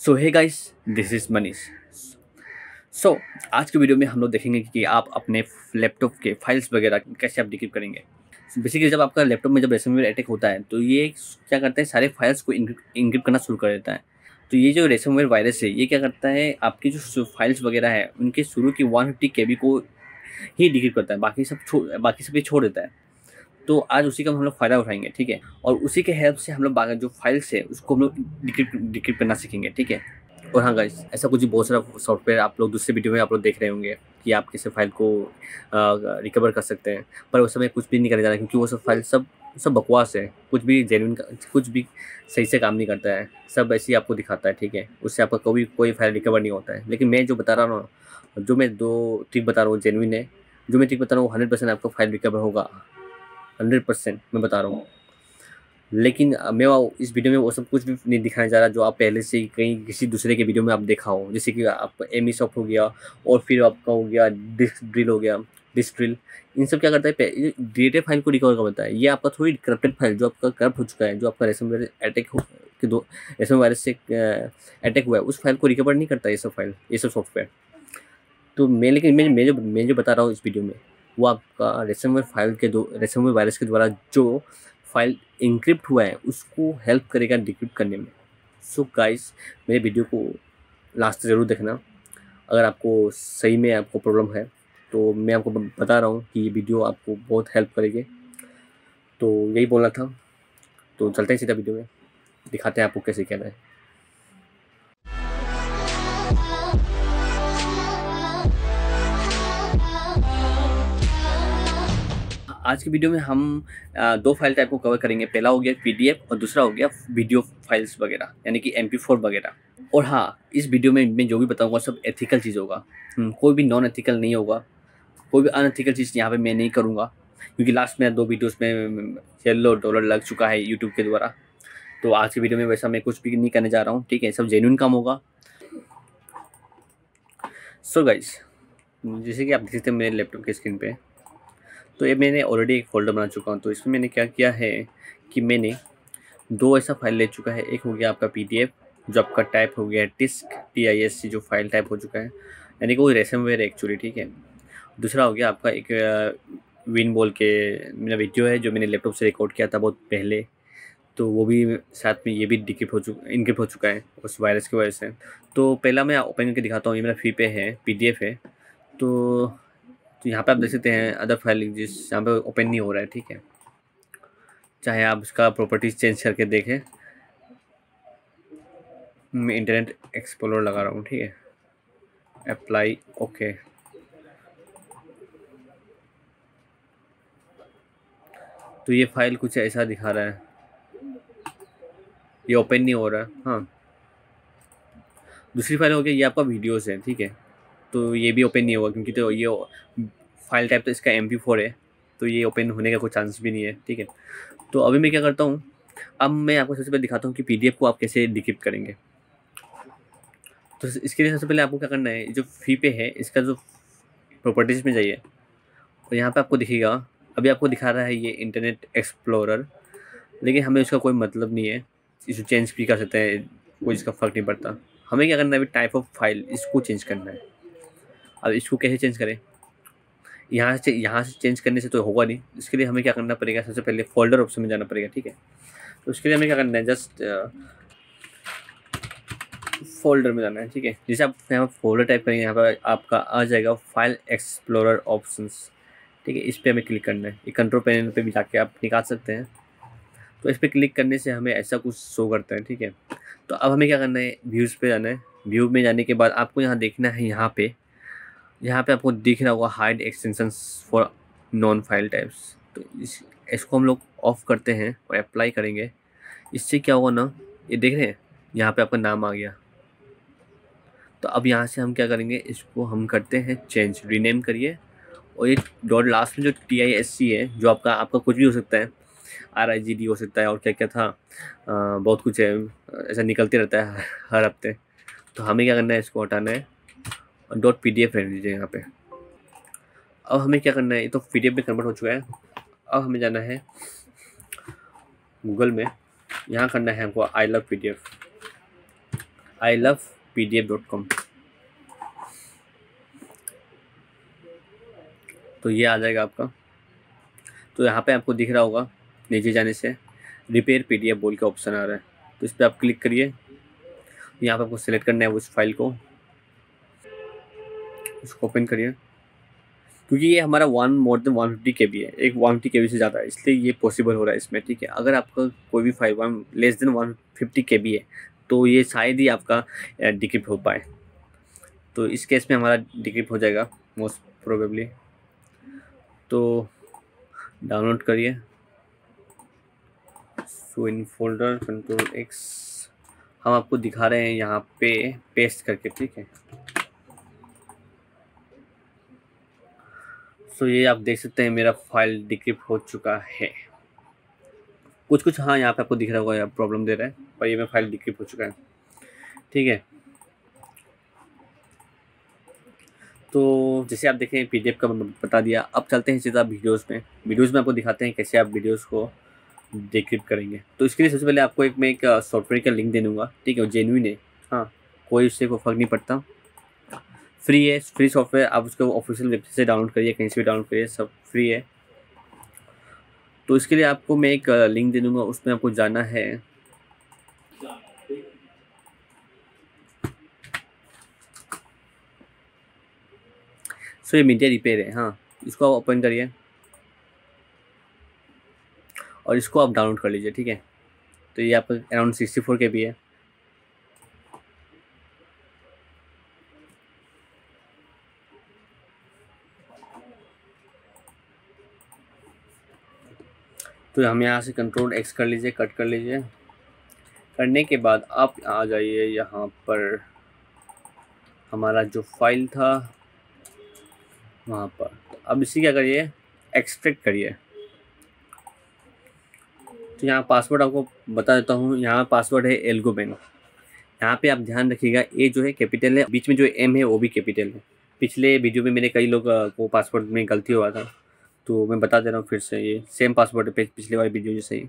सो है guys this is Manish so आज के वीडियो में हम लोग देखेंगे कि आप अपने लैपटॉप के फाइल्स वगैरह कैसे आप डिक्रिप्ट करेंगे। बेसिकली जब आपका लैपटॉप में जब रेसमवेयर अटैक होता है तो ये क्या करता है, सारे फाइल्स को इंक्रिप्ट करना शुरू कर देता है। तो ये जो रेसमवेयर वायरस है, ये क्या करता है, आपकी जो फाइल्स वगैरह है, उनके शुरू की वन फिफ्टी के ही डिक्रिप्ट करता है। बाकी सब बाकी सब ये छोड़ देता है। तो आज उसी का हम लोग फ़ायदा उठाएँगे, ठीक है? और उसी के हेल्प से हम लोग जो फाइल्स है, उसको हम लोग डिक्रिप्ट डिक्रिप्ट करना सीखेंगे, ठीक है? और हाँ गाइस ऐसा कुछ बहुत सारा सॉफ्टवेयर आप लोग, दूसरे वीडियो में आप लोग देख रहे होंगे कि आप किसी फ़ाइल को रिकवर कर सकते हैं। पर उस समय कुछ भी नहीं करने जा रहा क्योंकि वो सब फ़ाइल सब सब बकवास है। कुछ भी जेन्यून कुछ भी सही से काम नहीं करता है। सब ऐसे ही आपको दिखाता है, ठीक है? उससे आपका कभी कोई फ़ाइल रिकवर नहीं होता है। लेकिन मैं जो बता रहा हूँ, जो मैं दो ट्रिक बता रहा हूँ जेनविन है। जो मैं ट्रिक बता रहा हूँ, वो हंड्रेड परसेंट आपका फ़ाइल रिकवर होगा। हंड्रेड परसेंट मैं बता रहा हूँ। लेकिन मैं इस वीडियो में वो सब कुछ भी नहीं दिखाने जा रहा जो आप पहले से कहीं किसी दूसरे के वीडियो में आप देखा हो। जैसे कि आप एम ई सॉफ्ट हो गया और फिर आपका हो गया डिस्क ड्रिल हो गया डिस्क ड्रिल इन सब क्या करता है डेटा फ़ाइल को रिकवर करता है। ये आपका थोड़ी करप्टेड फ़ाइल जो आपका करप्ट हो चुका है, जो आपका रेसम अटैक हो, कि दो, रेसम वायरस से अटैक हुआ है, उस फ़ाइल को रिकवर नहीं करता ये सब फ़ाइल ये सब सॉफ्टवेयर तो मैं, लेकिन मैं मैं जो मैं जो बता रहा हूँ इस वीडियो में वो आपका रेसमवेयर फ़ाइल के दो रेसमवेयर वायरस के द्वारा जो फ़ाइल इंक्रिप्ट हुआ है, उसको हेल्प करेगा डिक्रिप्ट करने में। सो so गाइस मेरे वीडियो को लास्ट ज़रूर देखना। अगर आपको सही में आपको प्रॉब्लम है तो मैं आपको बता रहा हूँ कि ये वीडियो आपको बहुत हेल्प करेगी। तो यही बोलना था। तो चलते हैं सीधा वीडियो में। दिखाते हैं आपको कैसे कहना है। आज की वीडियो में हम दो फ़ाइल टाइप को कवर करेंगे। पहला हो गया पीडीएफ और दूसरा हो गया वीडियो फाइल्स वगैरह यानी कि एम वगैरह। और हाँ इस वीडियो में मैं जो भी बताऊँगा सब एथिकल चीज़ होगा। हम्म, कोई भी नॉन एथिकल नहीं होगा। कोई भी अनएथिकल चीज़ यहाँ पे मैं नहीं करूँगा क्योंकि लास्ट में दो वीडियोस में येलो डॉलर लग चुका है यूट्यूब के द्वारा। तो आज की वीडियो में वैसा मैं कुछ भी नहीं करने जा रहा हूँ ठीक है? सब जेन्यून काम होगा। सो so गाइस जैसे कि आप देख सकते हैं मेरे लैपटॉप के स्क्रीन पे तो ये मैंने ऑलरेडी एक फ़ोल्डर बना चुका हूँ तो इसमें मैंने क्या किया है कि मैंने दो ऐसा फ़ाइल ले चुका है। एक हो गया आपका पीडीएफ जो आपका टाइप हो गया disk T I S C जो फ़ाइल टाइप हो चुका है, यानी कि वो रेसमवेयर एक्चुअली ठीक है। दूसरा हो गया आपका एक विन बॉल के मेरा वीडियो है जो मैंने लैपटॉप से रिकॉर्ड किया था बहुत पहले तो वो भी साथ में ये भी डिक्रिप्ट हो चुका इनक्रिप्ट हो चुका है उस वायरस की वजह से। तो पहला मैं ओपन करके दिखाता हूँ, ये मेरा फ्री पे है पीडीएफ है। तो तो यहाँ पे आप देख सकते हैं अदर फ़ाइल जिस यहाँ पे ओपन नहीं हो रहा है, ठीक है? चाहे आप इसका प्रॉपर्टीज़ चेंज करके देखें। मैं इंटरनेट एक्सप्लोर लगा रहा हूँ, ठीक है? अप्लाई ओके तो ये फ़ाइल कुछ ऐसा दिखा रहा है। ये ओपन नहीं हो रहा, है। हाँ दूसरी फ़ाइल हो गया ये आपका वीडियोस है, ठीक है? तो ये भी ओपन नहीं होगा क्योंकि तो ये फ़ाइल टाइप तो इसका फोर है तो ये ओपन होने का कोई चांस भी नहीं है, ठीक है? तो अभी मैं क्या करता हूँ, अब मैं आपको सबसे पहले दिखाता हूँ कि पीडीएफ को आप कैसे डिक्रिप्ट करेंगे। तो इसके लिए सबसे पहले आपको क्या करना है, जो फ़ी पे है, इसका जो प्रॉपर्टीज़ में जाइए, और यहाँ पे आपको दिखेगा, अभी आपको दिखा रहा है ये इंटरनेट एक्सप्लोरर लेकिन हमें उसका कोई मतलब नहीं है इसको चेंज भी कर सकते हैं, कोई इसका फ़र्क नहीं पड़ता। हमें क्या करना है, अभी टाइप ऑफ़ फ़ाइल इसको चेंज करना है। अब इसको कैसे चेंज करें? यहाँ से यहाँ से चेंज करने से तो होगा नहीं। इसके लिए हमें क्या करना पड़ेगा? सबसे पहले फोल्डर ऑप्शन में जाना पड़ेगा, ठीक है? तो उसके लिए हमें क्या करना है? जस्ट फोल्डर में जाना है, ठीक है? जैसे आप यहाँ पर फोल्डर टाइप करेंगे, यहाँ पर आपका आ जाएगा फ़ाइल एक्सप्लोरर ऑप्शंस ठीक है? इस पर हमें क्लिक करना है। ये कंट्रोल पैनल पे भी जाके आप निकाल सकते हैं। तो इस पर क्लिक करने से हमें ऐसा कुछ शो करता है, ठीक है? तो अब हमें क्या करना है? व्यूज़ पे जाना है। व्यू में जाने के बाद आपको यहाँ देखना है यहाँ पे यहाँ पे आपको दिख रहा होगा hide extension for known file types तो इस इसको हम लोग ऑफ़ करते हैं और अप्लाई करेंगे। इससे क्या होगा ना ये देख रहे हैं यहाँ पे आपका नाम आ गया। तो अब यहाँ से हम क्या करेंगे इसको हम करते हैं चेंज रीनेम करिए। और ये डॉट लास्ट में जो टी आई एस सी है जो आपका आपका कुछ भी हो सकता है आर आई जी डी हो सकता है और क्या क्या था आ, बहुत कुछ है ऐसा निकलते रहता है हर हफ़्ते। तो हमें क्या करना है इसको हटाना है। डॉट पी रहने दीजिए यहाँ पे। अब हमें क्या करना है? ये तो पी डी एफ़ में कन्वर्ट हो चुका है। अब हमें जाना है गूगल में। यहाँ करना है हमको I love P D F I love P D F dot com तो ये आ जाएगा आपका। तो यहाँ पे आपको दिख रहा होगा, नीचे जाने से रिपेयर पी डी एफ़ बोल के ऑप्शन आ रहा है। तो इस पर आप क्लिक करिए। यहाँ पे आपको सेलेक्ट करना है उस फ़ाइल को। उसको ओपन करिए। क्योंकि ये हमारा one more than one fifty K B है। एक वन फिफ्टी के बी से ज़्यादा है, इसलिए ये पॉसिबल हो रहा है इसमें, ठीक है? अगर आपका कोई भी file one less than one fifty K B है तो ये शायद ही आपका डिक्रिप्ट हो पाए। तो इस केस में हमारा डिक्रिप्ट हो जाएगा मोस्ट प्रोबेबली तो डाउनलोड करिए। So in folder control X हम आपको दिखा रहे हैं यहाँ पे पेस्ट करके, ठीक है? सो ये आप देख सकते हैं मेरा फ़ाइल डिक्रिप्ट हो चुका है। कुछ कुछ हाँ यहाँ पे आपको दिख रहा होगा यहाँ प्रॉब्लम दे रहा है, पर ये मेरा फ़ाइल डिक्रिप्ट हो चुका है। ठीक है। तो जैसे आप देखें पीडीएफ का बता दिया। अब चलते हैं सीधा वीडियोस में वीडियोस में आपको दिखाते हैं कैसे आप वीडियोस को डिक्रिप्ट करेंगे। तो इसके लिए सबसे पहले आपको एक, मैं एक सॉफ्टवेयर का लिंक दे दूँगा। ठीक है जेन्यून है। हाँ कोई उससे कोई फ़र्क नहीं पड़ता। फ्री है, फ्री सॉफ्टवेयर, आप उसको ऑफिशियल वेबसाइट से डाउनलोड करिए, कहीं से भी डाउनलोड करिए, सब फ्री है। तो इसके लिए आपको मैं एक लिंक दे दूँगा, उसमें आपको जाना है। सो ये मीडिया रिपेयर है हाँ इसको आप ओपन करिए। और इसको आप डाउनलोड कर लीजिए, ठीक है? तो ये आपका अराउंड सिक्सटी फोर के भी है। तो हम यहाँ से कंट्रोल एक्स कर लीजिए कट कर लीजिए। करने के बाद आप आ जाइए यहाँ पर। हमारा जो फ़ाइल था, वहाँ पर। तो अब इसी क्या करिए? एक्सट्रैक्ट करिए। तो यहाँ पासवर्ड आपको बता देता हूँ। यहाँ पासवर्ड है एल्गोबेन यहाँ पे आप ध्यान रखिएगा ए जो है कैपिटल है, बीच में जो एम है, वो भी कैपिटल है। पिछले वीडियो में मेरे कई लोग को पासवर्ड में गलती हुआ था। तो मैं बता दे रहा हूँ फिर से ये सेम पासवर्ड पे पिछले वाली वीडियो जैसे ही।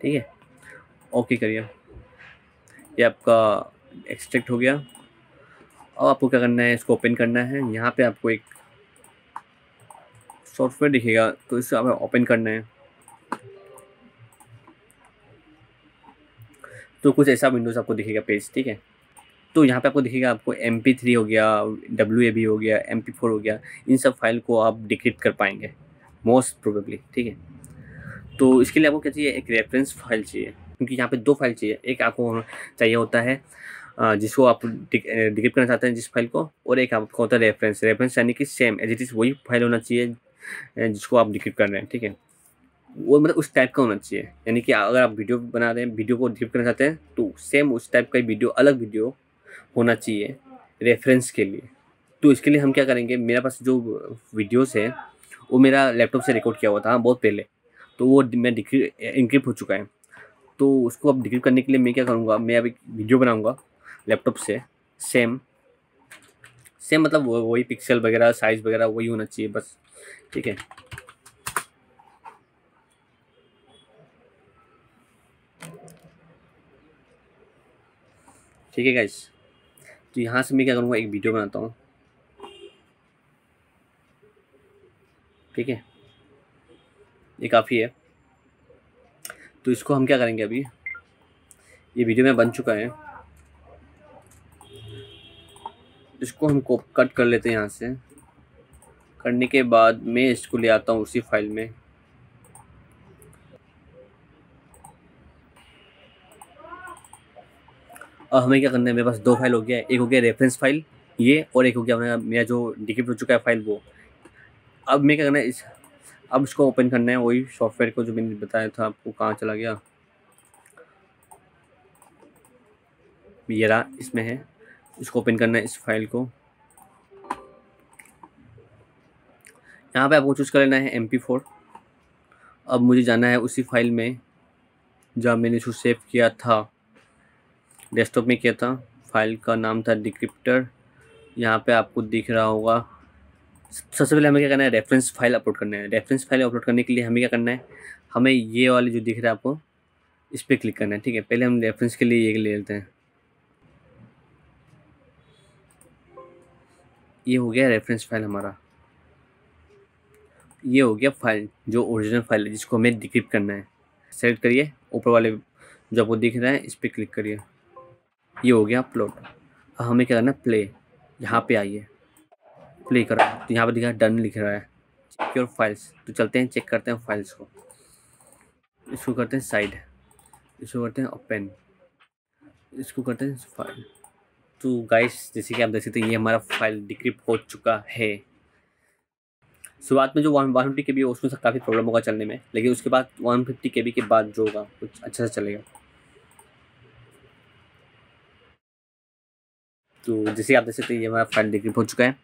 ठीक है? ओके करिए। ये आपका एक्सट्रैक्ट हो गया। अब आपको क्या करना है, इसको ओपन करना है। यहाँ पे आपको एक सॉफ्टवेयर दिखेगा तो इसे आप ओपन करना है। तो कुछ ऐसा विंडोज़ आपको दिखेगा पेज ठीक है? तो यहाँ पे आपको दिखेगा, आपको एम थ्री हो गया डब्ल्यू ए बी हो गया एम पी फोर हो गया, इन सब फ़ाइल को आप डिक्रिप्ट कर पाएँगे मोस्ट प्रोबेबली ठीक है? तो इसके लिए आपको क्या चाहिए? एक रेफरेंस फ़ाइल चाहिए, क्योंकि यहाँ पे दो फ़ाइल चाहिए, एक आपको चाहिए होता है जिसको आप डिक्रिप्ट करना चाहते हैं जिस फ़ाइल को, और एक आपको होता है रेफरेंस रेफरेंस यानी कि सेम एज इट इज़ वही फ़ाइल होना चाहिए जिसको आप डिक्रिप्ट कर रहे हैं, ठीक है? वो मतलब उस टाइप का होना चाहिए, यानी कि अगर आप वीडियो बना रहे हैं, वीडियो को डिक्रिप्ट करना चाहते हैं तो सेम उस टाइप का वीडियो, अलग वीडियो होना चाहिए रेफरेंस के लिए। तो इसके लिए हम क्या करेंगे, मेरे पास जो वीडियोस है, वो मेरा लैपटॉप से रिकॉर्ड किया हुआ था बहुत पहले। तो वो मैं इनक्रिप्ट हो चुका है। तो उसको अब डिक्रिप्ट करने के लिए मैं क्या करूँगा, मैं अभी वीडियो बनाऊँगा लैपटॉप से सेम सेम मतलब वही पिक्सल वगैरह साइज़ वगैरह, वही होना चाहिए, बस। ठीक है? ठीक है गाइस तो यहाँ से मैं क्या करूँगा, एक वीडियो बनाता हूँ। ठीक है? ये काफ़ी है। तो इसको हम क्या करेंगे अभी? ये वीडियो में बन चुका है। इसको हम कट कर लेते हैं यहाँ से। करने के बाद मैं इसको ले आता हूँ उसी फ़ाइल में। अब हमें क्या करना है, मेरे पास दो फ़ाइल हो गया एक हो गया रेफरेंस फ़ाइल ये और एक हो गया मेरा जो डिक्रिप्ट हो चुका है फ़ाइल वो। अब मैं क्या करना है, इस, अब इसको ओपन करना है, वही सॉफ्टवेयर को जो मैंने बताया था आपको कहाँ चला गया। ये रहा, इसमें है। इसको ओपन करना है इस फ़ाइल को। यहाँ पे आपको चूज़ कर लेना है एम पी फोर अब मुझे जाना है उसी फ़ाइल में, जहाँ मैंने इसको सेव किया था। डेस्कटॉप में किया था। फ़ाइल का नाम था डिक्रिप्टर यहाँ पे आपको दिख रहा होगा। सबसे पहले हमें क्या करना है? रेफरेंस फ़ाइल अपलोड करना है। रेफरेंस फ़ाइल अपलोड करने के लिए हमें क्या करना है? हमें ये वाली जो दिख रहा है आपको, इस पर क्लिक करना है, ठीक है? पहले हम रेफरेंस के लिए ये ले लेते हैं। ये हो गया रेफरेंस फ़ाइल हमारा। ये हो गया फ़ाइल जो ओरिजिनल फ़ाइल है, जिसको हमें डिक्रिप्ट करना है। सेलेक्ट करिए। ऊपर वाले जो आपको दिख रहा है, इस पर क्लिक करिए। ये हो गया अपलोड। अब हमें क्या करना है? प्ले यहाँ पे आइए। प्ले करो। तो यहाँ पर दिखा डन लिख रहा है। चेक योर फाइल्स तो चलते हैं चेक करते हैं फाइल्स को। इसको करते हैं साइड इसको करते हैं ओपन इसको करते हैं फ़ाइल तो गाइस जैसे कि आप देख सकते हैं, ये हमारा फ़ाइल डिक्रिप्ट हो चुका है। शुरुआत में जो one one fifty K B उसमें काफ़ी प्रॉब्लम होगा चलने में। लेकिन उसके बाद वन फिफ्टी के बी के बाद जो होगा, कुछ अच्छा से चलेगा। तो जैसे आप देख सकते हैं, ये हमारा फ़ाइल डिक्रिप्ट हो चुका है।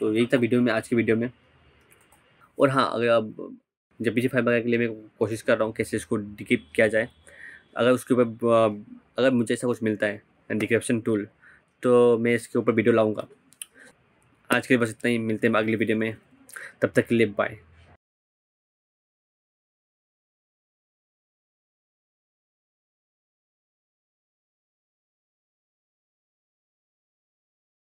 तो यही था वीडियो में, आज की वीडियो में। और हाँ अगर अब जब पीछे फ़ाइल वगैरह के लिए मैं कोशिश कर रहा हूँ कैसे इसको डिक्रिप्ट किया जाए, अगर उसके ऊपर, अगर मुझे ऐसा कुछ मिलता है डिक्रिप्शन टूल तो मैं इसके ऊपर वीडियो लाऊँगा। आज के लिए बस इतना ही, मिलते हैं अगली वीडियो में। तब तक के लिए बाय